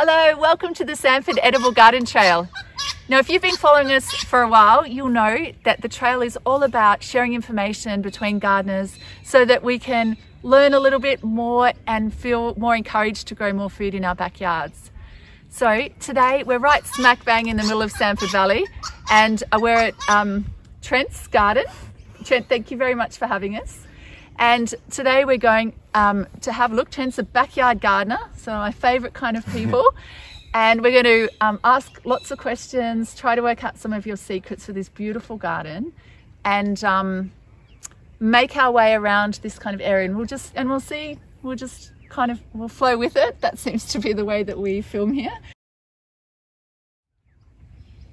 Hello, welcome to the Samford Edible Garden Trail. Now, if you've been following us for a while, you'll know that the trail is all about sharing information between gardeners so that we can learn a little bit more and feel more encouraged to grow more food in our backyards. So today we're right smack bang in the middle of Samford Valley and we're at um, Trent's garden. Trent, thank you very much for having us. And today we're going um, to have a look. Trent's a backyard gardener, so my favourite kind of people. and we're going to um, ask lots of questions, try to work out some of your secrets for this beautiful garden, and um, make our way around this kind of area. And we'll just and we'll see. We'll just kind of we'll flow with it. That seems to be the way that we film here.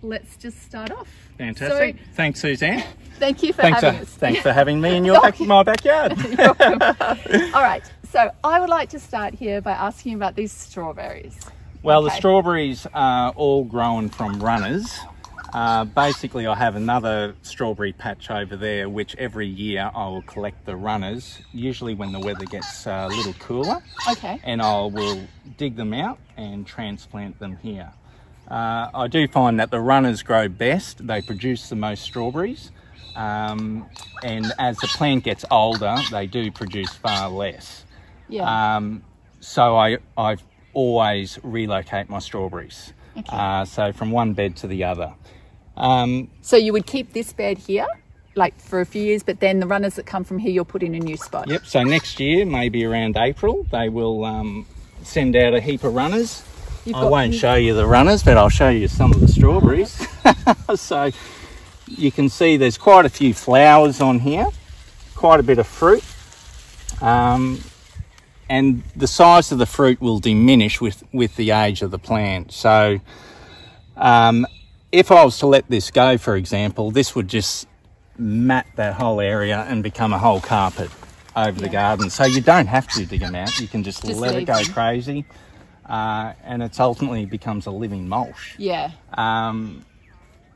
Let's just start off. Fantastic. So, Thanks, Suzanne. Thank you for thanks having for, us. Thanks for having me in your back, my backyard. All right. So I would like to start here by asking about these strawberries. Well, okay. the strawberries are all grown from runners. Uh, basically, I have another strawberry patch over there, which every year I will collect the runners, usually when the weather gets uh, a little cooler. Okay. And I will dig them out and transplant them here. Uh, I do find that the runners grow best. They produce the most strawberries. Um, and as the plant gets older, they do produce far less. Yeah. Um, so I, I always relocate my strawberries. Okay. Uh, so from one bed to the other. Um, so you would keep this bed here? like for a few years, but then the runners that come from here, you'll put in a new spot. Yep. So next year, maybe around April, they will um, send out a heap of runners You've I won't show you the runners, but I'll show you some of the strawberries. so you can see there's quite a few flowers on here, quite a bit of fruit. Um, and the size of the fruit will diminish with, with the age of the plant. So um, if I was to let this go, for example, this would just mat that whole area and become a whole carpet over yeah. the garden. So you don't have to dig them out. You can just, just let it go them. crazy uh, and it ultimately becomes a living mulch. Yeah. Um,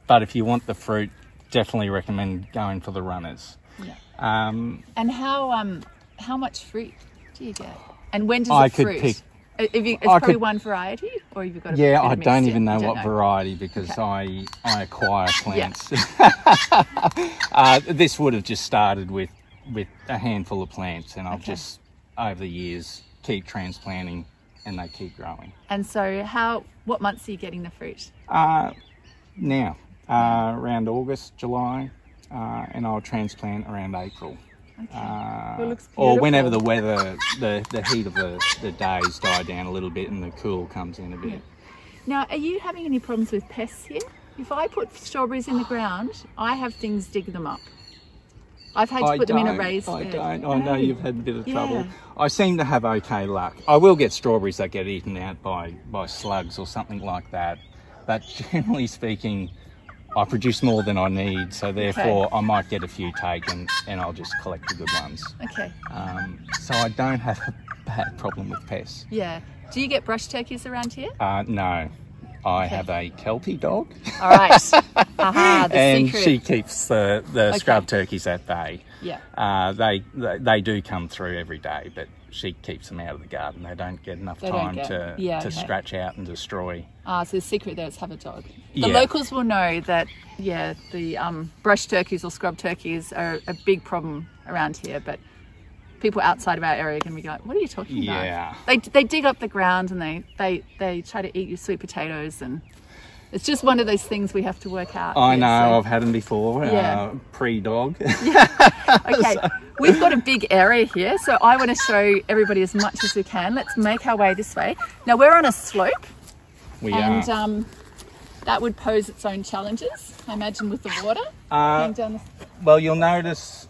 but if you want the fruit, definitely recommend going for the runners. Yeah. Um, and how um how much fruit do you get? And when does I it could fruit? pick. Uh, have you, it's I probably could, one variety, or you've you got? A yeah, I don't even know what know. variety because okay. I I acquire plants. Uh, this would have just started with with a handful of plants, and I've okay. just over the years keep transplanting and they keep growing. And so how, what months are you getting the fruit? Uh, now, uh, around August, July, uh, and I'll transplant around April. Okay. Uh, well, or whenever the weather, the, the heat of the, the days die down a little bit and the cool comes in a bit. Yeah. Now, are you having any problems with pests here? If I put strawberries in the ground, I have things dig them up. I've had to I put them in a raised I bed. don't. I know you've had a bit of yeah. trouble. I seem to have okay luck. I will get strawberries that get eaten out by, by slugs or something like that. But generally speaking, I produce more than I need, so therefore. I might get a few taken and I'll just collect the good ones. Okay. Um, so I don't have a bad problem with pests. Yeah. Do you get brush turkeys around here? Uh, no. I okay. have a Kelpie dog. All right. Aha, and secret. she keeps the, the okay. scrub turkeys at bay. Yeah. Uh, they, they, they do come through every day, but she keeps them out of the garden. They don't get enough they time get, to yeah, to okay. scratch out and destroy. Ah, so the secret there is have a dog. The yeah. locals will know that yeah, the um, brush turkeys or scrub turkeys are a big problem around here, but people outside of our area to be like, what are you talking yeah. about? They, they dig up the ground and they, they, they try to eat your sweet potatoes and it's just one of those things we have to work out. I know, so. I've had them before, yeah. Uh, pre-dog. yeah. Okay, so. we've got a big area here, so I want to show everybody as much as we can. Let's make our way this way. Now we're on a slope. We and, are. Um, that would pose its own challenges, I imagine, with the water. Uh, well, you'll notice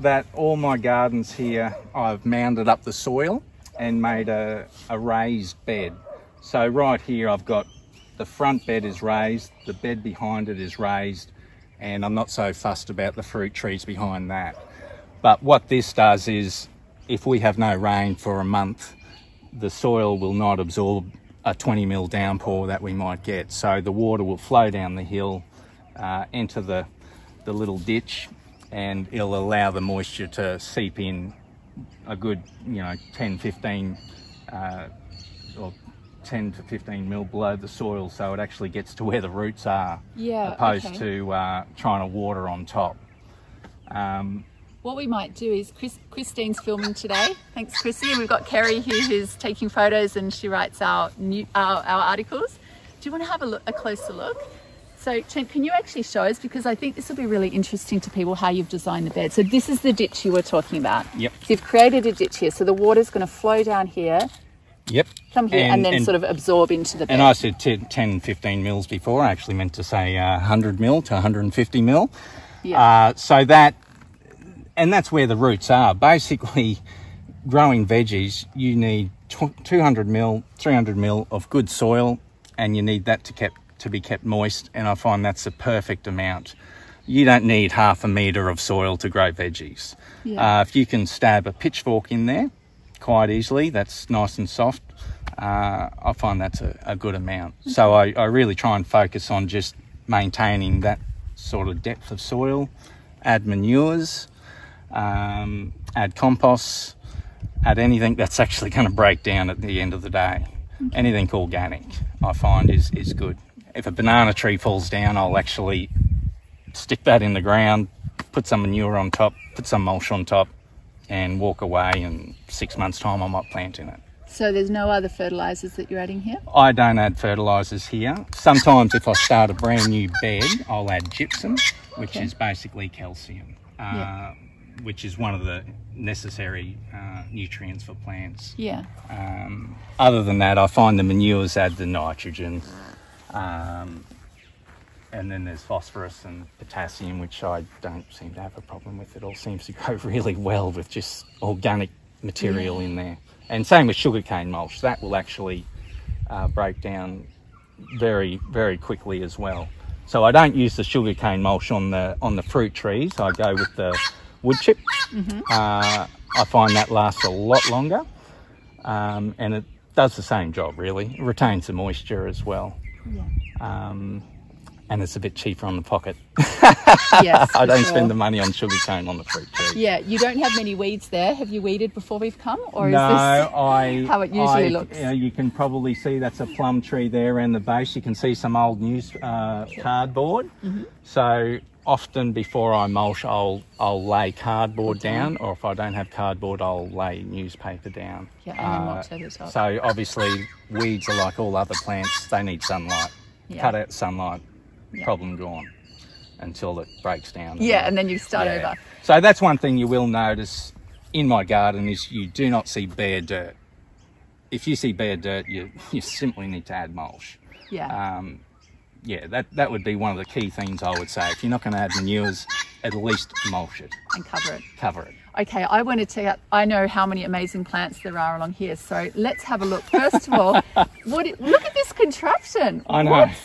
that all my gardens here, I've mounded up the soil and made a, a raised bed. So right here I've got the front bed is raised, the bed behind it is raised, and I'm not so fussed about the fruit trees behind that. But what this does is, if we have no rain for a month, the soil will not absorb a 20 mil downpour that we might get. So the water will flow down the hill, uh, enter the, the little ditch, and it'll allow the moisture to seep in a good, you know, 10, 15 uh, or 10 to 15 mil below the soil so it actually gets to where the roots are Yeah. opposed okay. to uh, trying to water on top. Um, What we might do is Chris, Christine's filming today. Thanks, Chrissy. And we've got Kerry here who's taking photos and she writes our new our, our articles. Do you want to have a, look, a closer look? So, Chen, can you actually show us? Because I think this will be really interesting to people how you've designed the bed. So, this is the ditch you were talking about. Yep. So, you've created a ditch here. So, the water's going to flow down here, yep. come here, and, then sort of absorb into the bed. And I said 10, 10 15 mils before. I actually meant to say uh, 100 mil to 150 mil. yeah. Uh, so that, and that's where the roots are. Basically, growing veggies, you need tw 200 mil, 300 mil of good soil, and you need that to kept to be kept moist. And I find that's a perfect amount. You don't need half a meter of soil to grow veggies. Yeah. Uh, if you can stab a pitchfork in there quite easily, that's nice and soft. Uh, I find that's a, a good amount. So I, I really try and focus on just maintaining that sort of depth of soil, add manures, um, add compost, add anything that's actually going to break down at the end of the day. Anything organic, I find, is, is good. If a banana tree falls down, I'll actually stick that in the ground, put some manure on top, put some mulch on top, and walk away. And six months' time, I might plant in it. so, there's no other fertilizers that you're adding here? I don't add fertilisers here. Sometimes, if I start a brand new bed, I'll add gypsum, which Okay. is basically calcium, uh, Yeah. which is one of the necessary uh, nutrients for plants. Yeah. Um, other than that, I find the manures add the nitrogen. Um, and then there's phosphorus and potassium, which I don't seem to have a problem with. It all seems to go really well with just organic material Yeah. in there. And same with sugarcane mulch, that will actually uh, break down very, very quickly as well. So I don't use the sugarcane mulch on the on the fruit trees. I go with the wood chip. Uh, I find that lasts a lot longer, um, and it does the same job really. It retains the moisture as well, Yeah. um, and it's a bit cheaper on the pocket. Yes. I don't sure. spend the money on sugar cane on the fruit tree. Yeah, you don't have many weeds there. Have you weeded before we've come, or is this I. how it usually I- looks? You, know, you can probably see that's a plum tree there around the base. You can see some old news uh, cardboard. Mm-hmm. So often before I mulch, I'll I'll lay cardboard down, or if I don't have cardboard, I'll lay newspaper down. Yeah, and then Uh, mulch over the. So obviously, weeds are like all other plants; they need sunlight. Yeah. Cut out sunlight, Yeah. problem gone, until it breaks down. Yeah, and then you start Yeah. over. So that's one thing you will notice in my garden is you do not see bare dirt. If you see bare dirt, you you simply need to add mulch. Yeah. Um, yeah, that that would be one of the key things I would say. If you're not going to add manures, at least mulch it, and cover it. cover it. Okay, I want to I know how many amazing plants there are along here. So let's have a look. First of all, what? it- look at this contraption. I know. What's,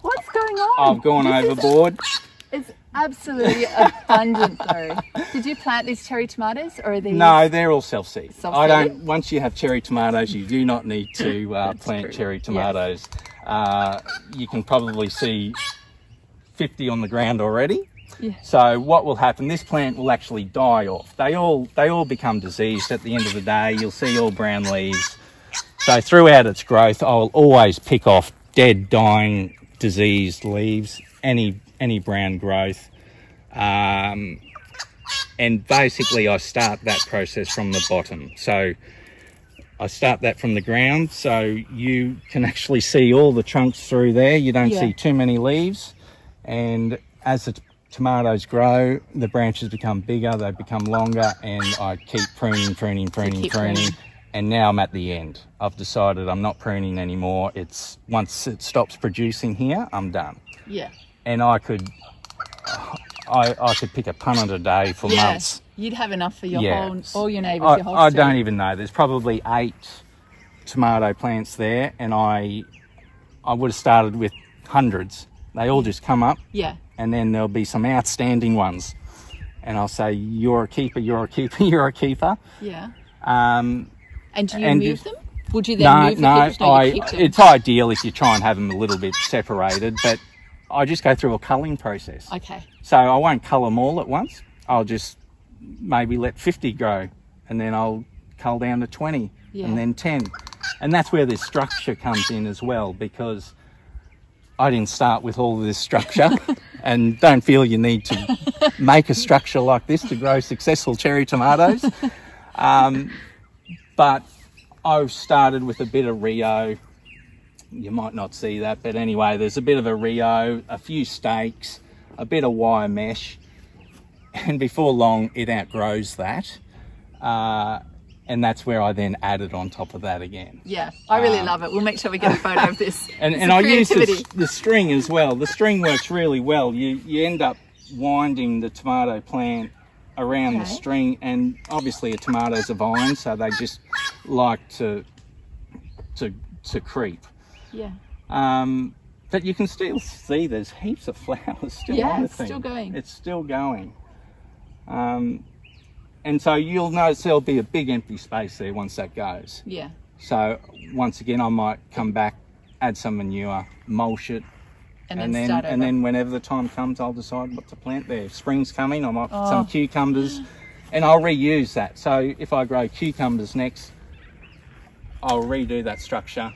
what's going on? I've gone This is- overboard. It's absolutely abundant, though. Did you plant these cherry tomatoes, or are these? No, they're all self-seed. I Self-seed? don't. Once you have cherry tomatoes, you do not need to uh, plant true. cherry Yes. Uh, you can probably see 50 on the ground already. Yeah. So what will happen? This plant will actually die off. They all they all become diseased at the end of the day. You'll see all brown leaves. So throughout its growth, I'll always pick off dead, dying, diseased leaves, any any brown growth. Um, and basically, I start that process from the bottom. So I start that from the ground, so you can actually see all the chunks through there. You don't Yeah. see too many leaves, and as the tomatoes grow, the branches become bigger, they become longer, and I keep pruning, pruning, pruning, keep pruning. pruning. And now I'm at the end. I've decided I'm not pruning anymore. It's once it stops producing here, I'm done. Yeah. And I could, I, I could pick a punnet a day for Yeah. months. You'd have enough for your Yeah. whole, all your neighbours, I, your whole I street. don't even know. There's probably eight tomato plants there, and I I would have started with hundreds. They all just come up, Yeah. and then there'll be some outstanding ones, and I'll say, "You're a keeper. You're a keeper. You're a keeper." Yeah. Um, And do you And move them? Would you then no, move the no, keepers? No, I, them. it's ideal if you try and have them a little bit separated, but I just go through a culling process. Okay. So I won't cull them all at once. I'll just maybe let 50 grow and then I'll cull down to 20 Yeah. and then 10. and that's where this structure comes in as well because I didn't start with all this structure and don't feel you need to make a structure like this to grow successful cherry tomatoes. Um, but I've started with a bit of reo. You might not see that, but anyway, there's a bit of a reo, a few stakes, a bit of wire mesh, and before long it outgrows that. Uh, and that's where I then added on top of that again. Yeah, I really um, love it. We'll make sure we get a photo of this. and and I use the, the string as well. The string works really well. You you end up winding the tomato plant around okay. the string, and obviously a tomato's a vine, so they just like to to to creep. Yeah. Um, but you can still see there's heaps of flowers still yeah, on the it's thing. still going. It's still going. Um, and so you'll notice there'll be a big empty space there once that goes. Yeah. So once again, I might come back, add some manure, mulch it, and, and then, then, and then whenever the time comes, I'll decide what to plant there. Spring's coming, I might put oh. some cucumbers, and I'll reuse that. So if I grow cucumbers next, I'll redo that structure,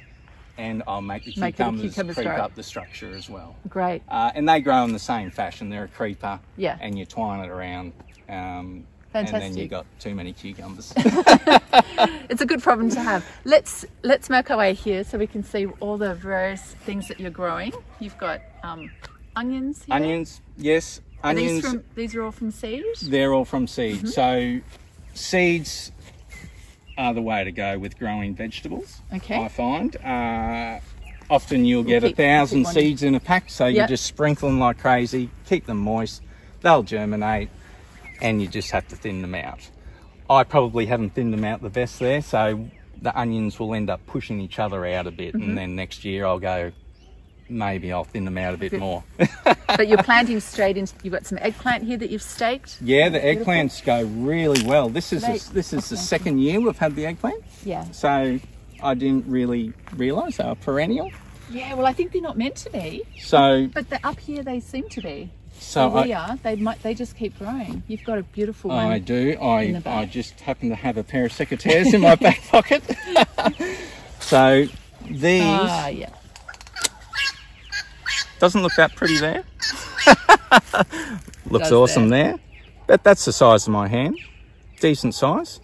and I'll make the make cucumbers, cucumbers creep grow. up the structure as well. Great. Uh, and they grow in the same fashion. They're a creeper. Yeah. And you twine it around. Um, Fantastic. And then you got too many cucumbers. it's a good problem to have. Let's let's make our way here so we can see all the various things that you're growing. You've got um, onions. Here. Onions, yes. Are onions. These, from, these, are all from seeds. They're all from seeds. Mm -hmm. So seeds are the way to go with growing vegetables. Okay. I find. Uh, often you'll we'll get keep, a thousand seeds in a pack, so yep. you just sprinkle them like crazy, keep them moist, they'll germinate and you just have to thin them out. I probably haven't thinned them out the best there, so the onions will end up pushing each other out a bit, mm -hmm. and mm-hmm. then next year I'll go, maybe I'll thin them out a bit more. but you're planting straight into, you've got some eggplant here that you've staked? Yeah, the eggplants go really well. This is, a, this is the second year we've had the eggplant. Yeah. So I didn't really realise they were perennial. Yeah, well, I think they're not meant to be. So, but up here they seem to be. So oh, I, they might they just keep growing. You've got a beautiful one. I do. I I just happen to have a pair of secateurs in my back pocket. so these ah, yeah. doesn't look that pretty there. Looks Does awesome there. there. But that's the size of my hand. Decent size.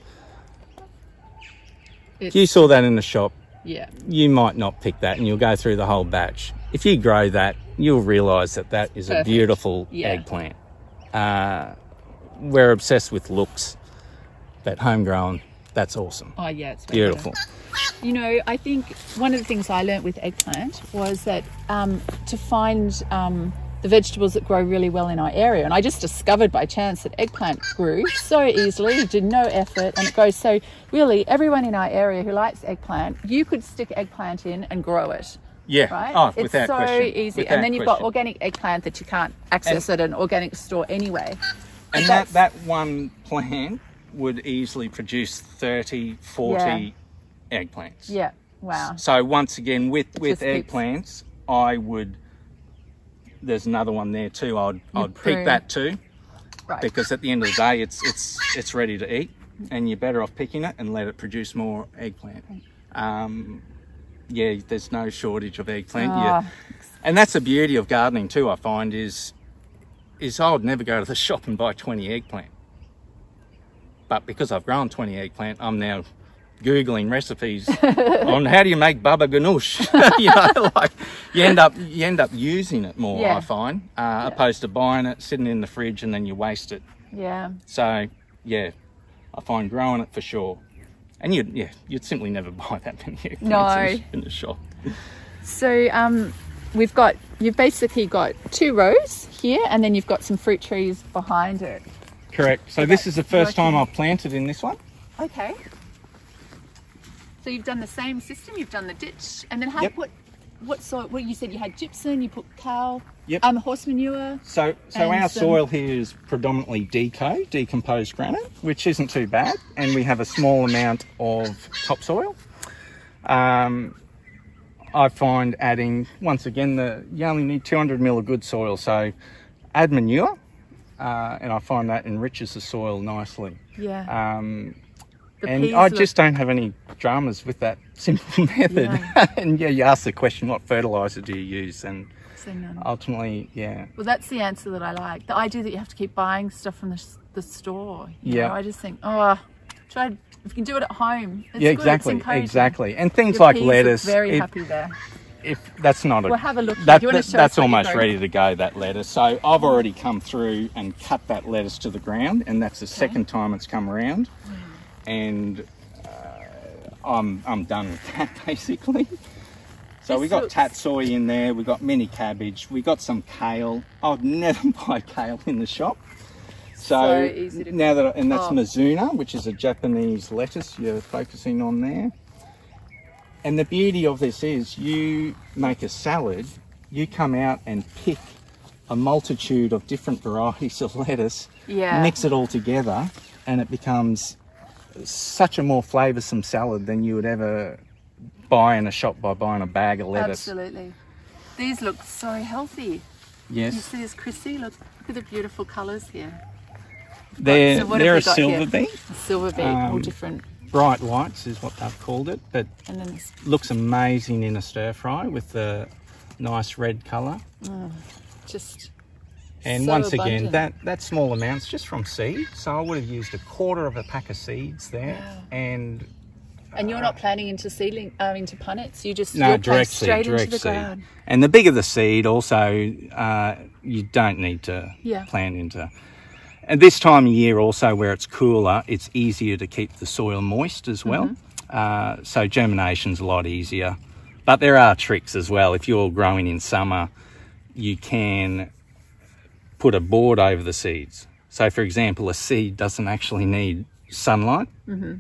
It's, if you saw that in the shop, yeah, you might not pick that, and you'll go through the whole batch. If you grow that you'll realize that that is Perfect. a beautiful yeah. eggplant. Uh, we're obsessed with looks, but homegrown, that's awesome. Oh yeah, it's beautiful. You know, I think one of the things I learnt with eggplant was that um, to find um, the vegetables that grow really well in our area, and I just discovered by chance that eggplant grew so easily, did no effort, and it grows so really everyone in our area who likes eggplant, you could stick eggplant in and grow it. Yeah. Right? Oh, it's so question. easy. Without and then you've question. got organic eggplant that you can't access and, at an organic store anyway. And that, that one plant would easily produce 30, 40 yeah. eggplants. Yeah. Wow. So once again, with, with eggplants, keeps... I would, there's another one there too. I'd, I'd pick that too. Right. Because at the end of the day, it's, it's, it's ready to eat and you're better off picking it and let it produce more eggplant. Um, yeah, there's no shortage of eggplant. Oh. Yeah. And that's the beauty of gardening too, I find, is is I would never go to the shop and buy 20 eggplant. But because I've grown 20 eggplant, I'm now Googling recipes on how do you make baba ganoush. you know, like you end up you end up using it more, yeah. I find, uh, yeah. opposed to buying it, sitting in the fridge and then you waste it. Yeah. So yeah, I find growing it for sure. And you'd, yeah, you'd simply never buy that many no. in the shop. So um, we've got, you've basically got two rows here and then you've got some fruit trees behind it. Correct. So okay. this is the first time I've planted in this one. Okay. So you've done the same system, you've done the ditch, and then how, yep. what, what sort, Well, you said you had gypsum, you put cow, Yep. Um, horse manure. So, so our some... soil here is predominantly deco, decomposed granite, which isn't too bad, and we have a small amount of topsoil. Um, I find adding once again the you only need 200 mil of good soil, so add manure, uh, and I find that enriches the soil nicely. Yeah. Um, and I just don't have any dramas with that simple method. and yeah, you ask the question, what fertilizer do you use? And So ultimately, yeah, Well, that's the answer that I like. The idea that you have to keep buying stuff from the, the store. Yeah. know, I just think, oh, try if you can do it at home. It's yeah, good, it's exactly, exactly. And things Your like lettuce, Very if, happy there. if that's not a we'll have a look. that, that- that's almost ready to go that lettuce so i've already come through and cut that lettuce to the ground and that's the second time it's come around and uh, i'm i'm done with that basically so we got looks- tatsoi in there we got mini cabbage we got some kale i'd never buy kale in the shop so, So now that and that's Oh. mizuna which is a japanese lettuce you're focusing on there and the beauty of this is you make a salad, you come out and pick a multitude of different varieties of lettuce, Yeah. mix it all together, and it becomes such a more flavoursome salad than you would ever buy in a shop by buying a bag of lettuce. Absolutely. These look so healthy. Yes. You see this crispy? Look, look at the beautiful colours here. They're, So they're a silver here? beet. Silver beet, all Um, different. Bright whites is what they've called it, but And then this, looks amazing in a stir fry with the nice red colour. just And so once again, that, that small amounts just from seed. So I would have used a quarter of a pack of seeds there. And And you're not planting into seedling, um, into punnets. You just no, direct straight direct into the seed. ground. And the bigger the seed, also, uh, you don't need to Yeah. plant into. And this time of year, also where it's cooler, it's easier to keep the soil moist as well. Mm-hmm. Uh, so germination's a lot easier. But there are tricks as well. If you're growing in summer, you can put a board over the seeds. So, for example, a seed doesn't actually need sunlight. Mm-hmm.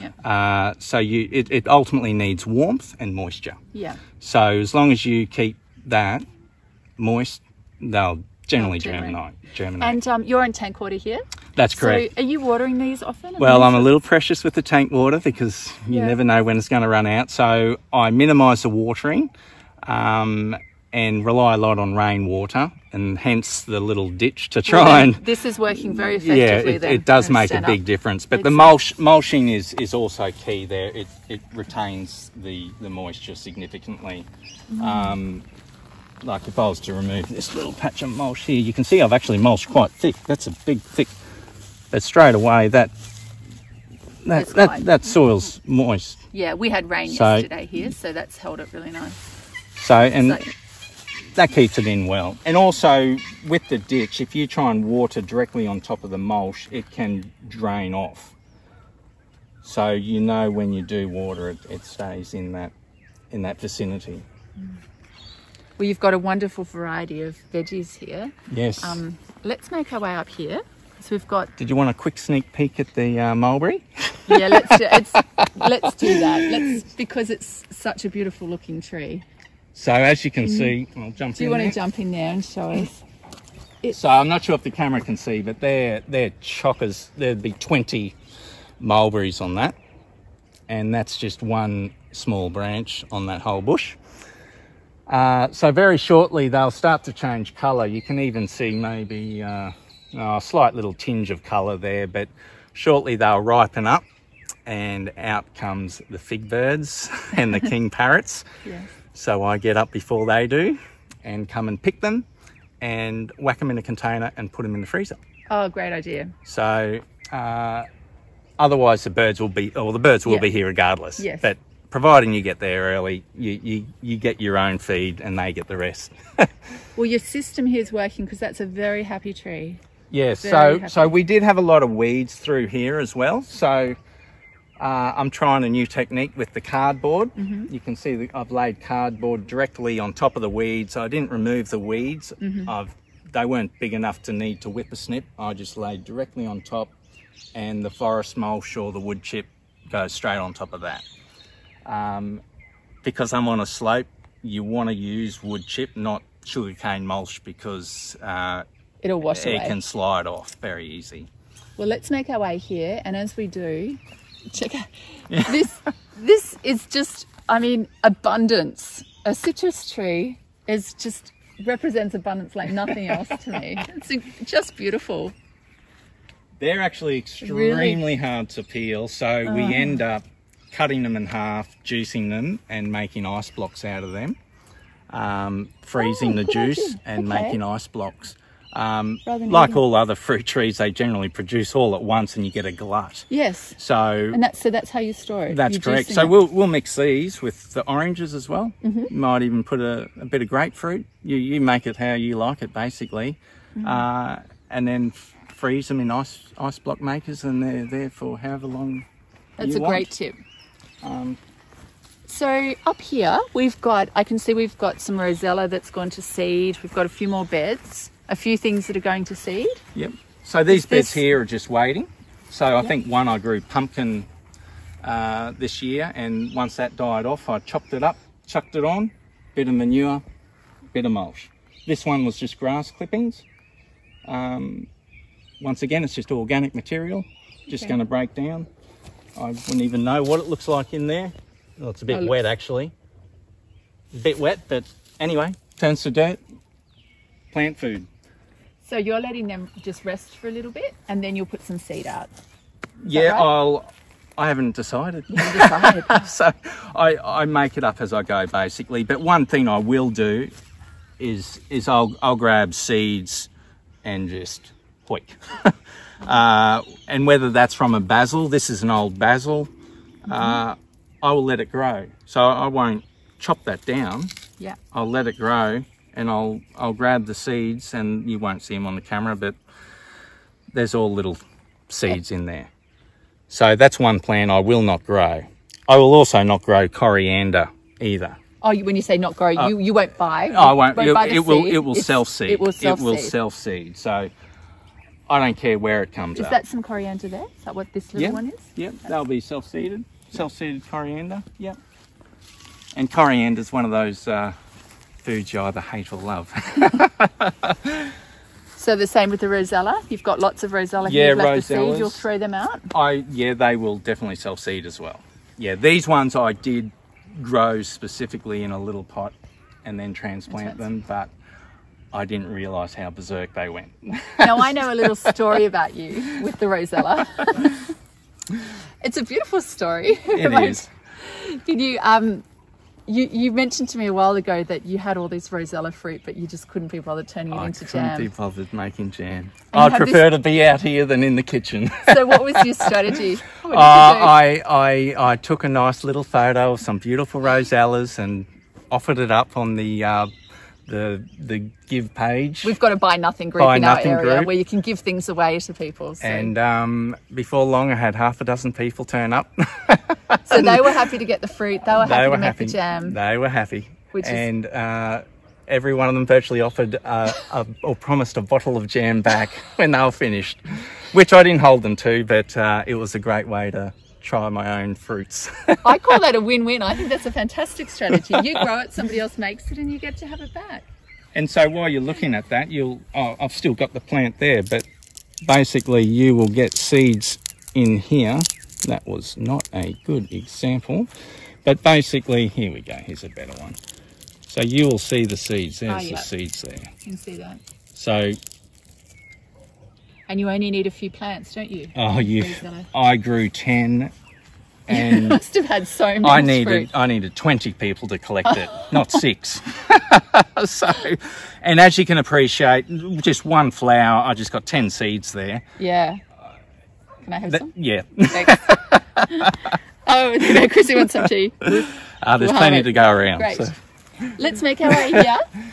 Yeah. Uh, so you, it, it ultimately needs warmth and moisture. Yeah. So as long as you keep that moist, they'll generally germinate. Germinate. And um, you're in tank water here. That's correct. So are you watering these often? well, I'm a little precious with the tank water because you Yeah. never know when it's going to run out. So I minimise the watering um, and rely a lot on rainwater, and hence the little ditch to try and This is working very yeah, effectively. it, then. it does make a big up. difference. But the mulch, mulching is, is also key there. It, it retains the, the moisture significantly. Mm. Um, like if I was to remove this little patch of mulch here, you can see I've actually mulched quite thick. That's a big, thick. But straight away, that that It's that, that soil's moist. Yeah, we had rain So- yesterday here, so that's held it really nice. So and So, that keeps it in well. And also with the ditch, if you try and water directly on top of the mulch, it can drain off. So you know when you do water it, it stays in that in that vicinity. well, you've got a wonderful variety of veggies here. Yes. Um, let's make our way up here. So we've got Did you want a quick sneak peek at the uh, mulberry? yeah. Let's do, it's, let's do that. Let's because it's such a beautiful looking tree. So as you can see, I'll jump Do you want there. to jump in there and show us? So I'm not sure if the camera can see, but they're they're chockers. There'd be 20 mulberries on that, and that's just one small branch on that whole bush. Uh, so very shortly they'll start to change colour. You can even see maybe uh, a slight little tinge of colour there, but shortly they'll ripen up, and out comes the fig birds and the king parrots. Yes. So I get up before they do and come and pick them and whack them in a container and put them in the freezer. Oh, great idea. So uh, otherwise the birds will be, or the birds will Yeah. be here regardless. Yes. But providing you get there early, you, you, you get your own feed and they get the rest. Well, your system here is working because that's a very happy tree. Yeah, Very so happy. so we did have a lot of weeds through here as well. So uh, I'm trying a new technique with the cardboard. Mm-hmm. You can see that I've laid cardboard directly on top of the weeds. I didn't remove the weeds. Mm-hmm. I've they weren't big enough to need to whip a snip. I just laid directly on top, and the forest mulch or the wood chip goes straight on top of that. Um, because I'm on a slope, you want to use wood chip, not sugarcane mulch, because uh, It'll wash it away. can slide off very easy. Well, let's make our way here, and as we do, check out this. This is just, I mean, abundance. A citrus tree is just represents abundance like nothing else to me. It's just beautiful. They're actually extremely hard to peel, so we end up cutting them in half, juicing them, and making ice blocks out of them. Um, freezing Oh, the juice idea. and Okay. making ice blocks. Um, like all other fruit trees, they generally produce all at once, and you get a glut. Yes. So And that's so that's how you store it. that's You're correct. So it. we'll we'll mix these with the oranges as well. Mm-hmm. Might even put a, a bit of grapefruit. You you make it how you like it, basically, Mm-hmm. uh, and then freeze them in ice ice block makers, and they're there for however long. That's a want. great tip. Um, So up here we've got I can see we've got some rosella that's gone to seed. We've got a few more beds, a few things that are going to seed. Yep. So these beds this- here are just waiting. So I think one I grew pumpkin uh, this year, and once that died off, I chopped it up, chucked it on, bit of manure, bit of mulch. This one was just grass clippings. Um, once again, it's just organic material, just Okay. going to break down. I wouldn't even know what it looks like in there. Well, it's a bit Oh, wet actually. A bit wet, but anyway, turns to dirt. Plant food. So you're letting them just rest for a little bit and then you'll put some seed out. Yeah, right? I'll. I haven't decided. Decided. so I, I make it up as I go basically. But one thing I will do is is I'll I'll grab seeds and just hoik. uh, and whether that's from a basil, this is an old basil, uh, I will let it grow. So I won't chop that down. yeah. I'll let it grow and I'll I'll grab the seeds and you won't see them on the camera, but there's all little seeds in there. So that's one plant I will not grow. I will also not grow coriander either. Oh, you- when you say not grow, you, you won't buy. Uh, I won't. buy It, the it will. It will self seed. It will It self will seed. self seed. So I don't care where it comes Is up. that some coriander there? Is that what this little yeah. one is? Yep. They'll be self seeded. Self seeded coriander. Yep. And coriander is one of those uh, foods you either hate or love. So the same with the rosella. You've got lots of rosella Yeah, here left to seed. You'll throw them out. I yeah, they will definitely self seed as well. Yeah, these ones I did grow specifically in a little pot and then transplant them, but I didn't realise how berserk they went. Now I know a little story about you with the rosella. it's a beautiful story. It Right? is. Did you um you, you mentioned to me a while ago that you had all this rosella fruit, but you just couldn't be bothered turning it I into jam. I couldn't be bothered making jam. And I'd have this- prefer to be out here than in the kitchen. So what was your strategy? Uh, you? I, I I took a nice little photo of some beautiful rosellas and offered it up on the uh, the the give page. We've got a buy nothing group Buy in our area group. where you can give things away to people. So, and um, before long, I had half a dozen people turn up. so they were happy to get the fruit. They were happy they were to make the jam. They were happy. Which is- and uh, every one of them virtually offered uh, a, or promised a bottle of jam back when they were finished, which I didn't hold them to, but uh, it was a great way to try my own fruits. I call that a win-win. I think that's a fantastic strategy. You grow it, somebody else makes it, and you get to have it back. and so while you're looking at that, you'll, oh, I've still got the plant there, but basically you will get seeds in here. That was not a good example, but basically, here we go, here's a better one. So you will see the seeds, there's Oh, the seeds there. You can see that. So And you only need a few plants, don't you? Oh, you! I grew ten, and Must have had so many. I needed fruit. I needed twenty people to collect it, not six. so, and as you can appreciate, just one flower. I just got ten seeds there. Yeah. Can I have That- some? yeah, Thanks. oh, no, Chrissy wants some tea. uh, there's We'll plenty to go around. Great. so- Let's make our way here.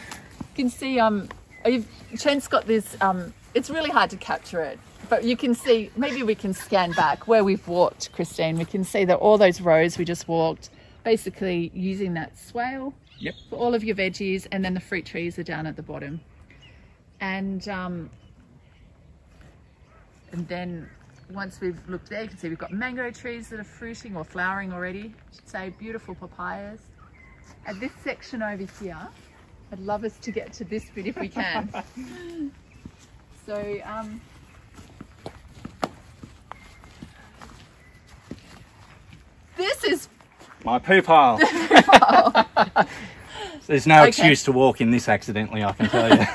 You can see um, you've, Trent's got this. Um, it's really hard to capture it, but you can see. Maybe we can scan back where we've walked, Christine. We can see that all those rows we just walked, basically using that swale Yep. for all of your veggies, and then the fruit trees are down at the bottom. And um, and then once we've looked there, you can see we've got mango trees that are fruiting or flowering already. I should say beautiful papayas. At this section over here, I'd love us to get to this bit if we can. so, um, this is My poo pile. There's no okay. excuse to walk in this accidentally, I can tell you.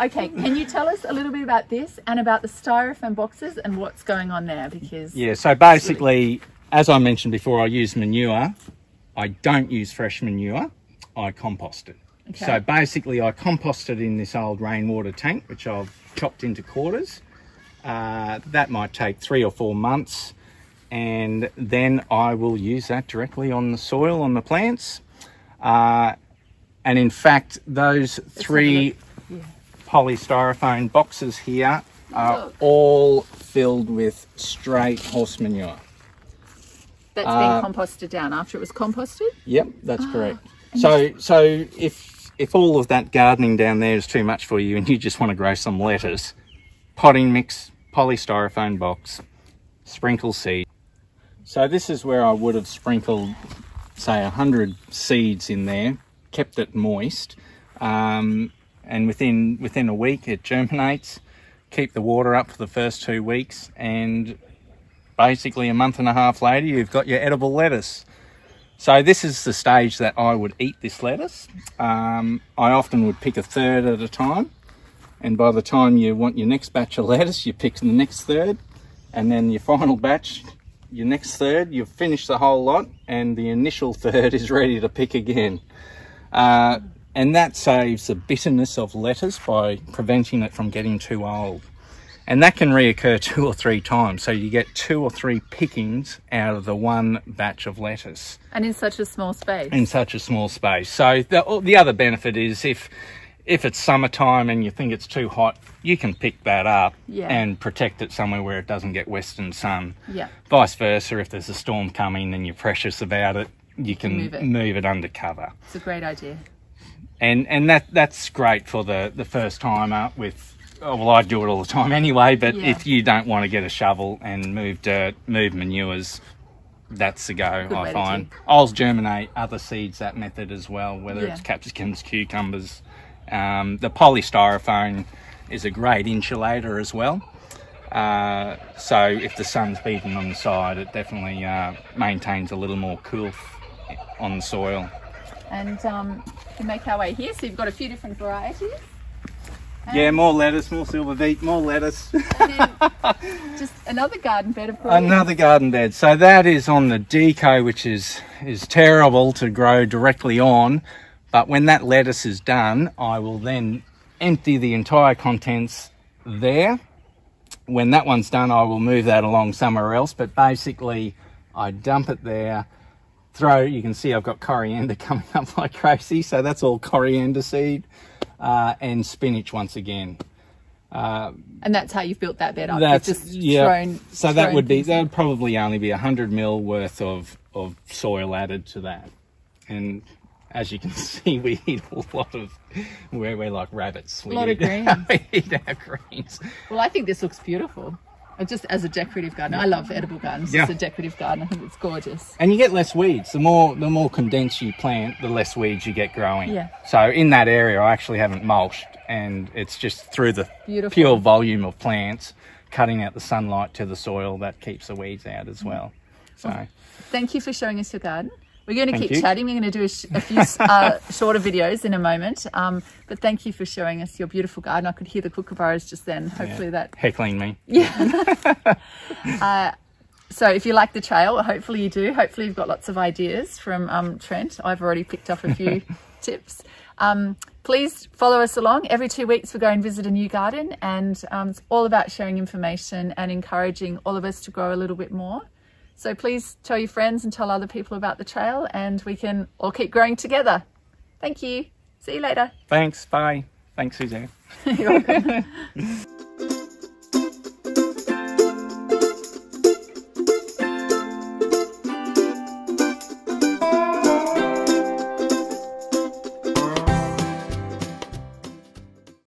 okay, can you tell us a little bit about this and about the styrofoam boxes and what's going on there? Because yeah, so basically, as I mentioned before, I use manure. I don't use fresh manure. I compost it. Okay. So basically, I compost it in this old rainwater tank, which I've chopped into quarters. Uh, that might take three or four months and then I will use that directly on the soil on the plants. Uh, and in fact, those three yeah. polystyrofoam boxes here are Look. all filled with straight horse manure. That's uh, been composted down after it was composted? Yep, that's oh, correct. So, so if if all of that gardening down there is too much for you and you just want to grow some lettuce, potting mix, polystyrofoam box, sprinkle seed. So this is where I would have sprinkled, say, 100 seeds in there, kept it moist, um, and within, within a week it germinates. Keep the water up for the first two weeks, and basically a month and a half later you've got your edible lettuce. So this is the stage that I would eat this lettuce. Um, I often would pick a third at a time and by the time you want your next batch of lettuce you pick the next third and then your final batch your next third you've finished the whole lot and the initial third is ready to pick again uh, and that saves the bitterness of lettuce by preventing it from getting too old and that can reoccur two or three times so you get two or three pickings out of the one batch of lettuce and in such a small space in such a small space so the, the other benefit is if if it's summertime and you think it's too hot, you can pick that up yeah. and protect it somewhere where it doesn't get western sun. Yeah. Vice versa, if there's a storm coming and you're precious about it, you can move it, move it under cover. It's a great idea. And and that that's great for the the first timer with oh, well I do it all the time anyway, but yeah. if you don't want to get a shovel and move dirt, move manures, that's the go, Good I find. I'll germinate other seeds that method as well, whether yeah. it's capsicums, cucumbers, um, the polystyrofoam is a great insulator as well. Uh, so if the sun's beating on the side, it definitely uh, maintains a little more cool on the soil. And um, we make our way here, so you've got a few different varieties. yeah, more lettuce, more silver beet, more lettuce. just another garden bed, of course. Another garden bed. So that is on the deco, which is is terrible to grow directly on. But when that lettuce is done, I will then empty the entire contents there. When that one's done, I will move that along somewhere else. But basically, I dump it there, throw, you can see I've got coriander coming up like crazy. So that's all coriander seed uh, and spinach once again. Uh, and that's how you've built that bed up. That's just yeah. Thrown, so that would be that would probably only be a hundred mil worth of of soil added to that, and as you can see, we eat a lot of, we're, we're like rabbits. We a lot eat, of greens. we eat our greens. Well, I think this looks beautiful. Just as a decorative garden, I love edible gardens. Yeah. As a decorative garden, I think it's gorgeous. And you get less weeds. The more the more condensed you plant, the less weeds you get growing. Yeah. So in that area, I actually haven't mulched, and it's just through the beautiful. pure volume of plants, cutting out the sunlight to the soil that keeps the weeds out as well. So. Well, thank you for showing us your garden. We're going to thank keep you. chatting. We're going to do a, a few uh, shorter videos in a moment. Um, but thank you for showing us your beautiful garden. I could hear the kookaburras just then. Hopefully yeah. that... Heckling me. Yeah. uh, so if you like the trail, hopefully you do. Hopefully you've got lots of ideas from um, Trent. I've already picked up a few tips. Um, please follow us along. Every two weeks we go and visit a new garden and um, it's all about sharing information and encouraging all of us to grow a little bit more. So please tell your friends and tell other people about the trail and we can all keep growing together. Thank you. See you later. Thanks. Bye. Thanks, Suzanne.